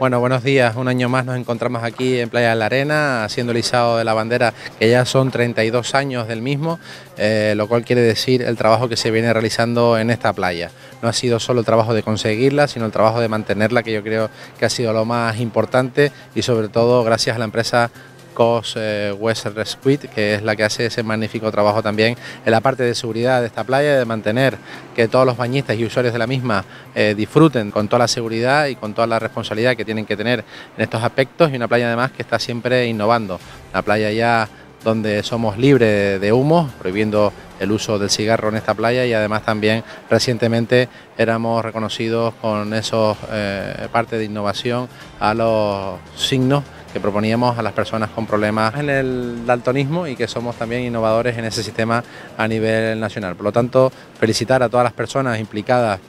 Bueno, buenos días. Un año más nos encontramos aquí en Playa de la Arena haciendo el izado de la bandera, que ya son 32 años del mismo, eh, lo cual quiere decir el trabajo que se viene realizando en esta playa. No ha sido solo el trabajo de conseguirla, sino el trabajo de mantenerla, que yo creo que ha sido lo más importante y sobre todo gracias a la empresa COS eh, West Rescue, que es la que hace ese magnífico trabajo también en la parte de seguridad de esta playa, de mantener que todos los bañistas y usuarios de la misma eh, disfruten con toda la seguridad y con toda la responsabilidad que tienen que tener en estos aspectos y una playa además que está siempre innovando. La playa ya donde somos libres de humo, prohibiendo el uso del cigarro en esta playa y además también recientemente éramos reconocidos con esos eh, parte de innovación a los signos que proponíamos a las personas con problemas en el daltonismo y que somos también innovadores en ese sistema a nivel nacional. Por lo tanto, felicitar a todas las personas implicadas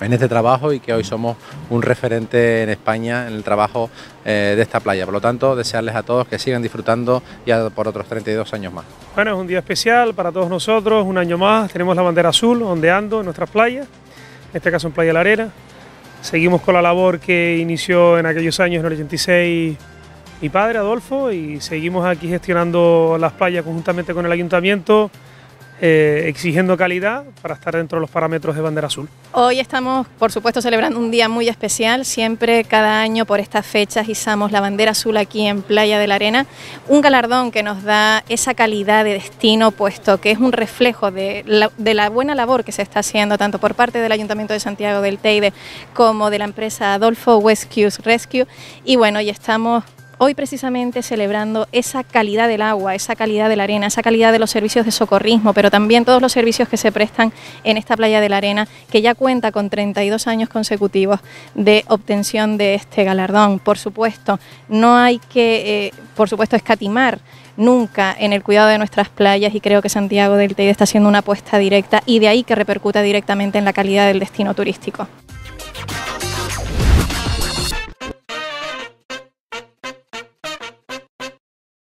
en este trabajo y que hoy somos un referente en España en el trabajo eh, de esta playa. Por lo tanto, desearles a todos que sigan disfrutando ya por otros 32 años más. Bueno, es un día especial para todos nosotros, un año más, tenemos la bandera azul ondeando en nuestras playas, en este caso en Playa La Arena. Seguimos con la labor que inició en aquellos años, en el 86, mi padre Adolfo y seguimos aquí gestionando las playas conjuntamente con el ayuntamiento, eh, exigiendo calidad para estar dentro de los parámetros de bandera azul. Hoy estamos, por supuesto, celebrando un día muy especial. Siempre, cada año, por estas fechas, izamos la bandera azul aquí en Playa de la Arena. Un galardón que nos da esa calidad de destino, puesto que es un reflejo de la, buena labor que se está haciendo, tanto por parte del Ayuntamiento de Santiago del Teide como de la empresa Adolfo West Rescue. Y bueno, y estamos hoy precisamente celebrando esa calidad del agua, esa calidad de la arena, esa calidad de los servicios de socorrismo, pero también todos los servicios que se prestan en esta playa de la arena, que ya cuenta con 32 años consecutivos de obtención de este galardón. Por supuesto, no hay que, eh, por supuesto, escatimar nunca en el cuidado de nuestras playas y creo que Santiago del Teide está haciendo una apuesta directa y de ahí que repercuta directamente en la calidad del destino turístico.